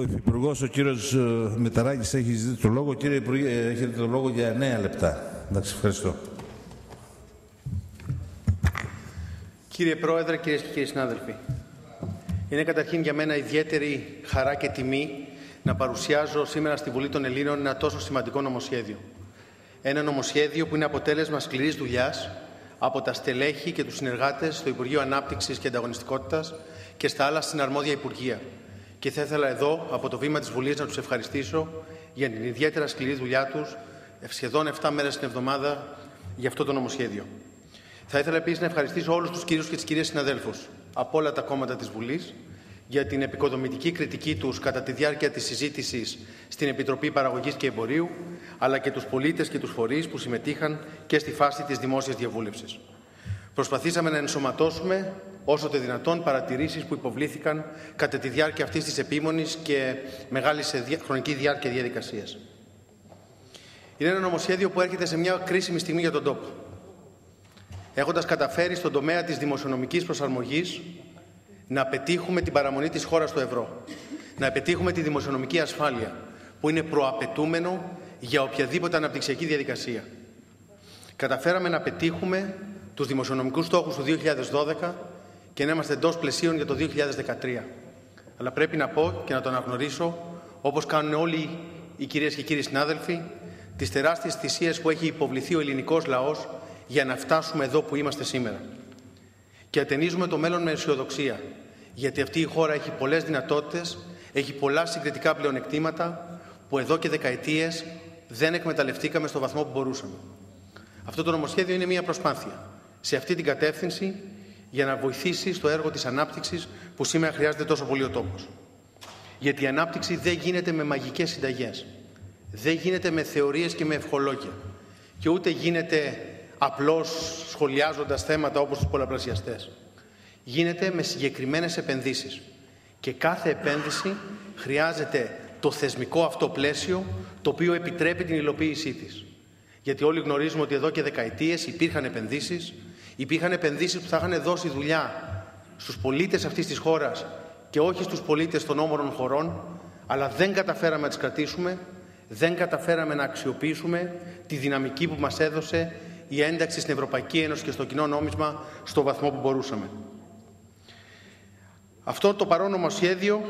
Ο Υφυπουργός, ο κύριος Μεταράκη, έχει ζητήσει το λόγο. Κύριε Υπουργέ, έχετε το λόγο για 9 λεπτά. Εντάξει, ευχαριστώ. Κύριε Πρόεδρε, κυρίες και κύριοι συνάδελφοι, είναι καταρχήν για μένα ιδιαίτερη χαρά και τιμή να παρουσιάζω σήμερα στη Βουλή των Ελλήνων ένα τόσο σημαντικό νομοσχέδιο. Ένα νομοσχέδιο που είναι αποτέλεσμα σκληρής δουλειάς από τα στελέχη και τους συνεργάτες στο Υπουργείο Ανάπτυξης και Ανταγωνιστικότητας και στα άλλα συναρμόδια Υπουργεία. Και θα ήθελα εδώ, από το βήμα της Βουλής, να τους ευχαριστήσω για την ιδιαίτερα σκληρή δουλειά τους, σχεδόν 7 μέρες την εβδομάδα, για αυτό το νομοσχέδιο. Θα ήθελα επίσης να ευχαριστήσω όλους τους κύριου και τις κυρίες συναδέλφους από όλα τα κόμματα της Βουλής για την επικοδομητική κριτική τους κατά τη διάρκεια της συζήτησης στην Επιτροπή Παραγωγής και Εμπορίου, αλλά και τους πολίτες και τους φορείς που συμμετείχαν και στη φάση της δημόσιας διαβούλευσης. Προσπαθήσαμε να ενσωματώσουμε όσο το δυνατόν παρατηρήσεις που υποβλήθηκαν κατά τη διάρκεια αυτής της επίμονης και μεγάλης σε χρονική διάρκεια διαδικασίας. Είναι ένα νομοσχέδιο που έρχεται σε μια κρίσιμη στιγμή για τον τόπο. Έχοντας καταφέρει στον τομέα της δημοσιονομικής προσαρμογής να πετύχουμε την παραμονή της χώρας στο ευρώ, να πετύχουμε τη δημοσιονομική ασφάλεια, που είναι προαπαιτούμενο για οποιαδήποτε αναπτυξιακή διαδικασία. Καταφέραμε να πετύχουμε τους δημοσιονομικούς στόχους του 2012 και να είμαστε εντός πλαισίων για το 2013. Αλλά πρέπει να πω και να το αναγνωρίσω, όπως κάνουν όλοι οι κυρίες και κύριοι συνάδελφοι, τις τεράστιες θυσίες που έχει υποβληθεί ο ελληνικός λαός για να φτάσουμε εδώ που είμαστε σήμερα. Και ατενίζουμε το μέλλον με αισιοδοξία, γιατί αυτή η χώρα έχει πολλές δυνατότητες, έχει πολλά συγκριτικά πλεονεκτήματα που εδώ και δεκαετίες δεν εκμεταλλευτήκαμε στο βαθμό που μπορούσαμε. Αυτό το νομοσχέδιο είναι μια προσπάθεια σε αυτή την κατεύθυνση για να βοηθήσει στο έργο της ανάπτυξης που σήμερα χρειάζεται τόσο πολύ ο τόπος. Γιατί η ανάπτυξη δεν γίνεται με μαγικές συνταγές. Δεν γίνεται με θεωρίες και με ευχολόγια. Και ούτε γίνεται απλώς σχολιάζοντας θέματα όπως τους πολλαπλασιαστές. Γίνεται με συγκεκριμένες επενδύσεις. Και κάθε επένδυση χρειάζεται το θεσμικό αυτό πλαίσιο το οποίο επιτρέπει την υλοποίησή της. Γιατί όλοι γνωρίζουμε ότι εδώ και δεκαετίες υπήρχαν επενδύσεις Υπήρχαν επενδύσεις που θα είχαν δώσει δουλειά στους πολίτες αυτής της χώρας και όχι στους πολίτες των όμορων χωρών, αλλά δεν καταφέραμε να τις κρατήσουμε, δεν καταφέραμε να αξιοποιήσουμε τη δυναμική που μας έδωσε η ένταξη στην Ευρωπαϊκή Ένωση και στο κοινό νόμισμα στο βαθμό που μπορούσαμε. Αυτό το παρόνομο σχέδιο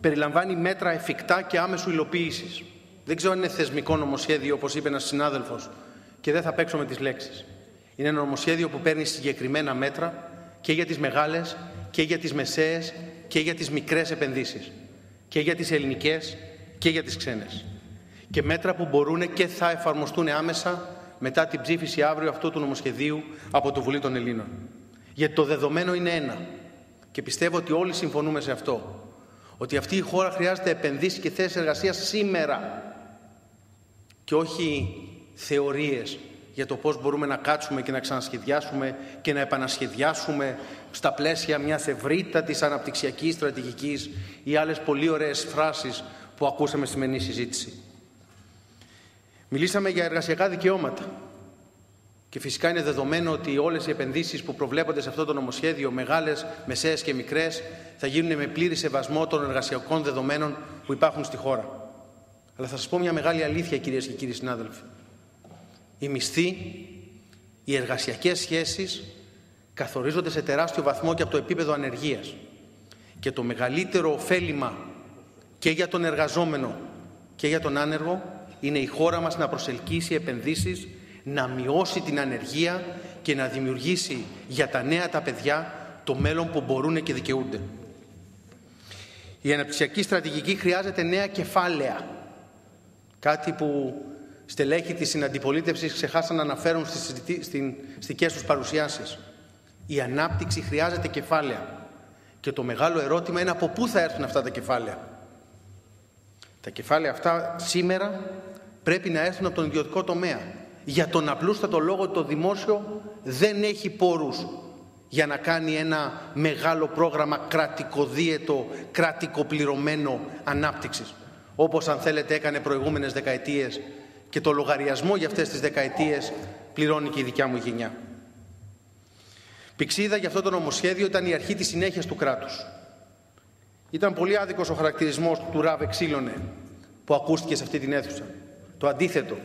περιλαμβάνει μέτρα εφικτά και άμεσου υλοποίησης. Δεν ξέρω αν είναι θεσμικό νομοσχέδιο, όπως είπε ένας συνάδελφος, και δεν θα παίξω με τις λέξεις. Είναι ένα νομοσχέδιο που παίρνει συγκεκριμένα μέτρα και για τις μεγάλες και για τις μεσαίες και για τις μικρές επενδύσεις και για τις ελληνικές και για τις ξένες. Και μέτρα που μπορούν και θα εφαρμοστούν άμεσα μετά την ψήφιση αύριο αυτού του νομοσχεδίου από το Βουλή των Ελλήνων. Γιατί το δεδομένο είναι ένα. Και πιστεύω ότι όλοι συμφωνούμε σε αυτό. Ότι αυτή η χώρα χρειάζεται επενδύσεις και θέσεις εργασίας σήμερα. Και όχι θεωρίες για το πώς μπορούμε να κάτσουμε και να ξανασχεδιάσουμε και να επανασχεδιάσουμε στα πλαίσια μιας ευρύτατης αναπτυξιακής στρατηγικής ή άλλες πολύ ωραίες φράσεις που ακούσαμε στη μενή συζήτηση. Μιλήσαμε για εργασιακά δικαιώματα. Και φυσικά είναι δεδομένο ότι όλες οι επενδύσεις που προβλέπονται σε αυτό το νομοσχέδιο, μεγάλες, μεσαίες και μικρές, θα γίνουν με πλήρη σεβασμό των εργασιακών δεδομένων που υπάρχουν στη χώρα. Αλλά θα σας πω μια μεγάλη αλήθεια, κυρίες και κύριοι συνάδελφοι οι μισθοί, οι εργασιακές σχέσεις καθορίζονται σε τεράστιο βαθμό και από το επίπεδο ανεργίας. Και το μεγαλύτερο ωφέλιμα και για τον εργαζόμενο και για τον άνεργο είναι η χώρα μας να προσελκύσει επενδύσεις, να μειώσει την ανεργία και να δημιουργήσει για τα νέα τα παιδιά το μέλλον που μπορούν και δικαιούνται. Η αναπτυξιακή στρατηγική χρειάζεται νέα κεφάλαια. Κάτι που στελέχη της συναντιπολίτευσης ξεχάσαν να αναφέρουν στις δικές τους παρουσιάσεις. Η ανάπτυξη χρειάζεται κεφάλαια. Και το μεγάλο ερώτημα είναι από πού θα έρθουν αυτά τα κεφάλαια. Τα κεφάλαια αυτά σήμερα πρέπει να έρθουν από τον ιδιωτικό τομέα. Για τον απλούστατο λόγο ότι το δημόσιο δεν έχει πόρους για να κάνει ένα μεγάλο πρόγραμμα κρατικοδίαιτο, κρατικοπληρωμένο ανάπτυξης. Όπως αν θέλετε έκανε προηγούμενες δεκαετίες και το λογαριασμό για αυτές τις δεκαετίες πληρώνει και η δικιά μου γενιά. Πηξίδα για αυτό το νομοσχέδιο ήταν η αρχή της συνέχειας του κράτους. Ήταν πολύ άδικος ο χαρακτηρισμός του Ραβ Εξήλωνε που ακούστηκε σε αυτή την αίθουσα. Το αντίθετο.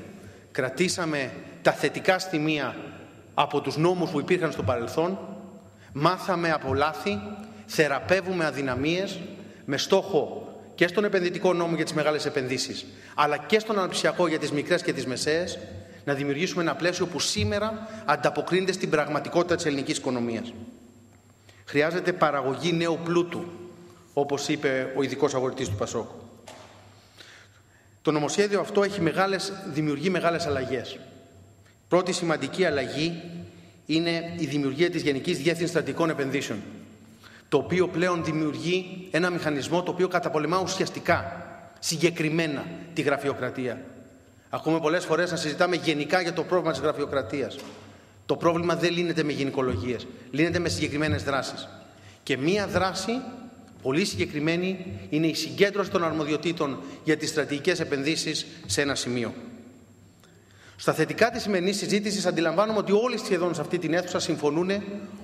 Κρατήσαμε τα θετικά στιγμία από τους νόμους που υπήρχαν στο παρελθόν, μάθαμε από λάθη, θεραπεύουμε αδυναμίες με στόχο και στον επενδυτικό νόμο για τις μεγάλες επενδύσεις, αλλά και στον αναπτυξιακό για τις μικρές και τις μεσαίες, να δημιουργήσουμε ένα πλαίσιο που σήμερα ανταποκρίνεται στην πραγματικότητα της ελληνικής οικονομίας. Χρειάζεται παραγωγή νέου πλούτου, όπως είπε ο ειδικός αγορητής του Πασόκου. Το νομοσχέδιο αυτό έχει μεγάλες, δημιουργεί μεγάλες αλλαγές. Πρώτη σημαντική αλλαγή είναι η δημιουργία της Γενικής Διεύθυνσης Στρατικών Επενδύσεων, το οποίο πλέον δημιουργεί ένα μηχανισμό το οποίο καταπολεμά ουσιαστικά, συγκεκριμένα τη γραφειοκρατία. Ακούμε πολλές φορές να συζητάμε γενικά για το πρόβλημα της γραφειοκρατίας. Το πρόβλημα δεν λύνεται με γενικολογίες, λύνεται με συγκεκριμένες δράσεις. Και μία δράση πολύ συγκεκριμένη είναι η συγκέντρωση των αρμοδιοτήτων για τις στρατηγικές επενδύσεις σε ένα σημείο. Στα θετικά της σημερινής συζήτησης αντιλαμβάνομαι ότι όλοι σχεδόν σε αυτή την αίθουσα συμφωνούν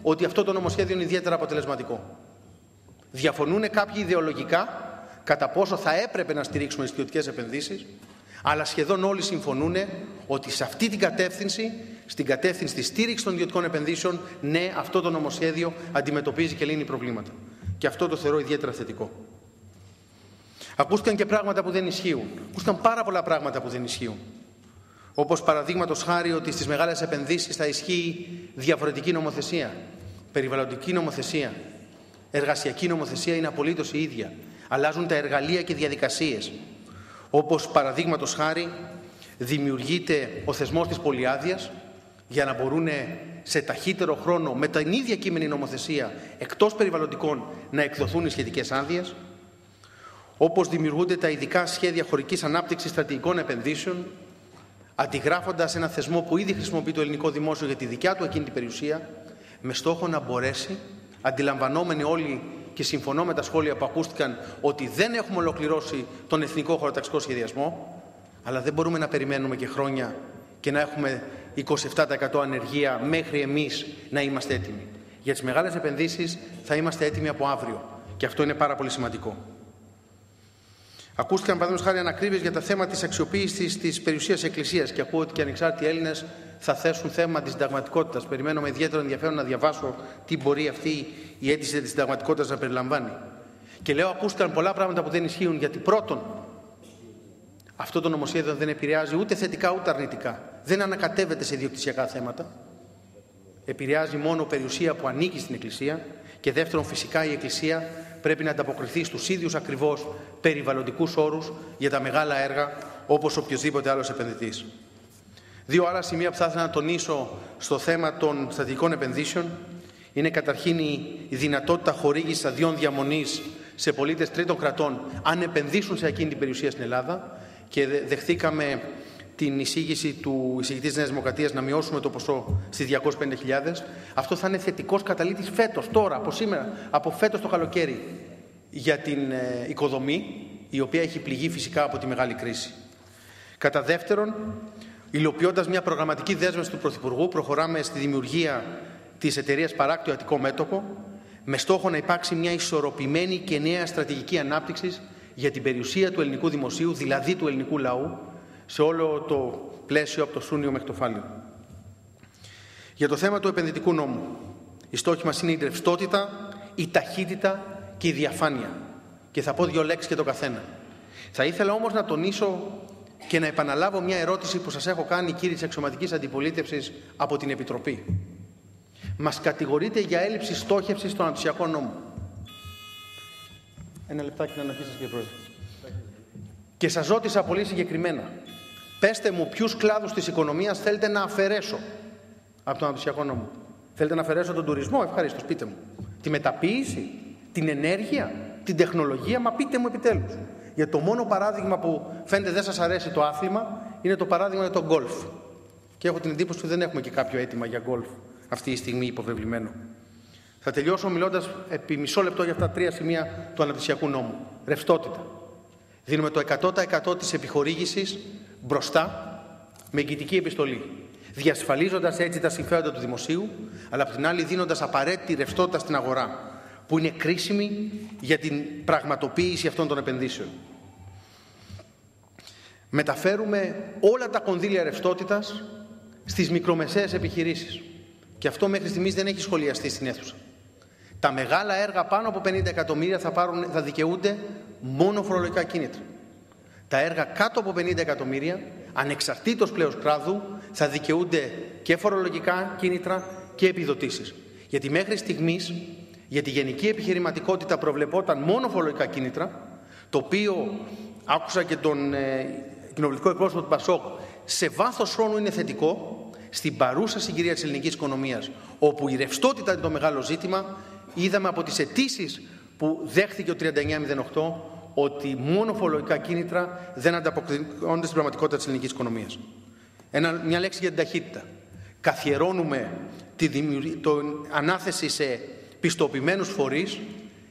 ότι αυτό το νομοσχέδιο είναι ιδιαίτερα αποτελεσματικό. Διαφωνούν κάποιοι ιδεολογικά κατά πόσο θα έπρεπε να στηρίξουμε τι ιδιωτικέ επενδύσεις, αλλά σχεδόν όλοι συμφωνούν ότι σε αυτή την κατεύθυνση, στην κατεύθυνση της στήριξης των ιδιωτικών επενδύσεων, ναι, αυτό το νομοσχέδιο αντιμετωπίζει και λύνει προβλήματα. Και αυτό το θεωρώ ιδιαίτερα θετικό. Ακούστηκαν και πράγματα που δεν ισχύουν. Ακούστηκαν πάρα πολλά πράγματα που δεν ισχύουν. Όπως παραδείγματος χάρη ότι στις μεγάλες επενδύσεις θα ισχύει διαφορετική νομοθεσία, περιβαλλοντική νομοθεσία, εργασιακή νομοθεσία είναι απολύτως η ίδια. Αλλάζουν τα εργαλεία και διαδικασίες. Όπως παραδείγματος χάρη δημιουργείται ο θεσμός της πολυάδειας για να μπορούν σε ταχύτερο χρόνο με την ίδια κείμενη νομοθεσία εκτός περιβαλλοντικών να εκδοθούν οι σχετικές άδειες. Όπως δημιουργούνται τα ειδικά σχέδια χωρικής ανάπτυξης στρατηγικών επενδύσεων αντιγράφοντας ένα θεσμό που ήδη χρησιμοποιεί το ελληνικό δημόσιο για τη δικιά του εκείνη την περιουσία, με στόχο να μπορέσει, αντιλαμβανόμενοι όλοι και συμφωνώ με τα σχόλια που ακούστηκαν ότι δεν έχουμε ολοκληρώσει τον εθνικό χωροταξικό σχεδιασμό, αλλά δεν μπορούμε να περιμένουμε και χρόνια και να έχουμε 27% ανεργία μέχρι εμείς να είμαστε έτοιμοι. Για τις μεγάλες επενδύσεις θα είμαστε έτοιμοι από αύριο και αυτό είναι πάρα πολύ σημαντικό. Ακούστηκαν παραδείγματος χάρη ανακρίβειες για τα θέματα της αξιοποίησης της περιουσίας Εκκλησίας και ακούω ότι και ανεξάρτητοι Έλληνες θα θέσουν θέμα της συνταγματικότητας. Περιμένω με ιδιαίτερο ενδιαφέρον να διαβάσω τι μπορεί αυτή η αίτηση της συνταγματικότητας να περιλαμβάνει. Και λέω, ακούστηκαν πολλά πράγματα που δεν ισχύουν, γιατί πρώτον, αυτό το νομοσχέδιο δεν επηρεάζει ούτε θετικά ούτε αρνητικά. Δεν ανακατεύεται σε ιδιοκτησιακά θέματα. Επηρεάζει μόνο περιουσία που ανήκει στην Εκκλησία. Και δεύτερον, φυσικά η Εκκλησία πρέπει να ανταποκριθεί στους ίδιους ακριβώς περιβαλλοντικούς όρους για τα μεγάλα έργα όπως οποιοδήποτε άλλος επενδυτής. Δύο άλλα σημεία που θα ήθελα να τονίσω στο θέμα των στρατηγικών επενδύσεων είναι καταρχήν η δυνατότητα χορήγησης αδειών διαμονής σε πολίτες τρίτων κρατών αν επενδύσουν σε εκείνη την περιουσία στην Ελλάδα και δεχθήκαμε την εισήγηση του εισηγητής της Νέας Δημοκρατίας να μειώσουμε το ποσό στις 250.000. Αυτό θα είναι θετικός καταλήτης φέτος, τώρα, από σήμερα, από φέτος το καλοκαίρι, για την ε, οικοδομή, η οποία έχει πληγεί φυσικά από τη μεγάλη κρίση. Κατά δεύτερον, υλοποιώντας μια προγραμματική δέσμευση του Πρωθυπουργού, προχωράμε στη δημιουργία της εταιρείας Παράκτιο Αττικό Μέτωπο, με στόχο να υπάρξει μια ισορροπημένη και νέα στρατηγική ανάπτυξης για την περιουσία του ελληνικού δημοσίου, δηλαδή του ελληνικού λαού, σε όλο το πλαίσιο από το Σούνιο μέχρι το Φάλιο. Για το θέμα του επενδυτικού νόμου, η στόχη μας είναι η ρευστότητα, η ταχύτητα και η διαφάνεια. Και θα πω δύο λέξεις για το καθένα. Θα ήθελα όμως να τονίσω και να επαναλάβω μια ερώτηση που σας έχω κάνει κύριοι της αξιωματικής αντιπολίτευσης από την Επιτροπή. Μας κατηγορείτε για έλλειψη στόχευσης στον αναπτυσιακό νόμο. Ένα λεπτάκι να αναχύσετε κύριε Πρόεδρε. Και σας ρώτησα πολύ συγκεκριμένα. Πέστε μου ποιους κλάδους της οικονομίας θέλετε να αφαιρέσω από τον αναπτυξιακό νόμο. Θέλετε να αφαιρέσω τον τουρισμό, ευχαρίστως, πείτε μου. Τη μεταποίηση, την ενέργεια, την τεχνολογία, μα πείτε μου επιτέλους. Για το μόνο παράδειγμα που φαίνεται δεν σας αρέσει το άθλημα είναι το παράδειγμα για τον γκολφ. Και έχω την εντύπωση ότι δεν έχουμε και κάποιο αίτημα για γκολφ αυτή τη στιγμή υποβεβλημένο. Θα τελειώσω μιλώντας επί μισό λεπτό για αυτά τα τρία σημεία του αναπτυξιακού νόμου. Ρευστότητα. Δίνουμε το 100% της επιχορήγησης μπροστά με εγκυτική επιστολή. Διασφαλίζοντας έτσι τα συμφέροντα του δημοσίου, αλλά από την άλλη δίνοντας απαραίτητη ρευστότητα στην αγορά. που είναι κρίσιμη για την πραγματοποίηση αυτών των επενδύσεων. Μεταφέρουμε όλα τα κονδύλια ρευστότητας στις μικρομεσαίες επιχειρήσεις. Και αυτό μέχρι στιγμής δεν έχει σχολιαστεί στην αίθουσα. Τα μεγάλα έργα πάνω από 50 εκατομμύρια θα, πάρουν, θα δικαιούνται μόνο φορολογικά κίνητρα. Τα έργα κάτω από 50 εκατομμύρια, ανεξαρτήτως πλέον κράδου, θα δικαιούνται και φορολογικά κίνητρα και επιδοτήσεις. Γιατί μέχρι στιγμής για τη γενική επιχειρηματικότητα προβλεπόταν μόνο φορολογικά κίνητρα, το οποίο άκουσα και τον ε, κοινοβουλευτικό εκπρόσωπο του Πασόκ, σε βάθος χρόνου είναι θετικό, στην παρούσα συγκυρία της ελληνικής οικονομίας, όπου η ρευστότητα είναι το μεγάλο ζήτημα, είδαμε από τις αιτήσεις που δέχθηκε ο 3908 ότι μόνο φορολογικά κίνητρα δεν ανταποκρίνονται στην πραγματικότητα της ελληνικής οικονομίας. Ένα, μια λέξη για την ταχύτητα. Καθιερώνουμε τη τον ανάθεση σε πιστοποιημένους φορείς,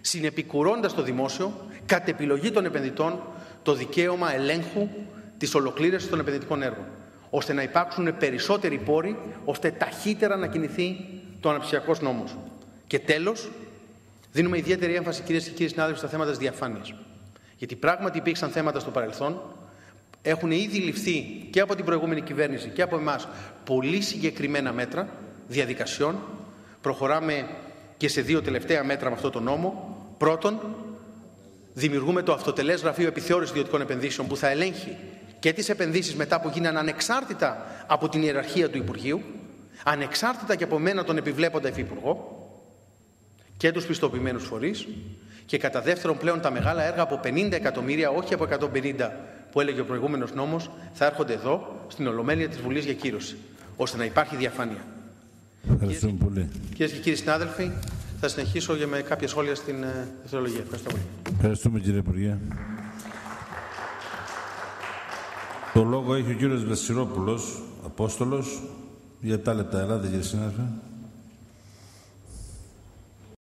συνεπικουρώντας το δημόσιο, κατ' επιλογή των επενδυτών, το δικαίωμα ελέγχου της ολοκλήρωσης των επενδυτικών έργων, ώστε να υπάρξουν περισσότεροι πόροι, ώστε ταχύτερα να κινηθεί το αναψυχιακός νόμος. Και τέλος, δίνουμε ιδιαίτερη έμφαση, κυρίες και κύριοι συνάδελφοι, στα θέματα της διαφάνειας. Γιατί πράγματι υπήρξαν θέματα στο παρελθόν, έχουν ήδη ληφθεί και από την προηγούμενη κυβέρνηση και από εμάς πολύ συγκεκριμένα μέτρα διαδικασιών. Προχωράμε και σε δύο τελευταία μέτρα με αυτό το νόμο. Πρώτον, δημιουργούμε το αυτοτελές γραφείο επιθεώρησης ιδιωτικών επενδύσεων που θα ελέγχει και τις επενδύσεις μετά που γίνανε ανεξάρτητα από την ιεραρχία του Υπουργείου, ανεξάρτητα και από μένα τον επιβλέποντα υφυπουργό και τους πιστοποιημένους φορείς και κατά δεύτερον πλέον τα μεγάλα έργα από 50 εκατομμύρια, όχι από 150 που έλεγε ο προηγούμενος νόμος, θα έρχονται εδώ στην Ολομέλεια της Βουλής για κύρωση, ώστε να υπάρχει διαφάνεια. Ευχαριστούμε πολύ. Κυρίες και κύριοι συνάδελφοι, θα συνεχίσω για με κάποια σχόλια στην ε, εθνολογία. Ευχαριστώ πολύ. Ευχαριστούμε κύριε Υπουργέ. Το λόγο έχει ο κύριος Βεσσυρόπουλος, Απόστολος, για τα λεπτά. Ελάτε κύριε συνάδελφε.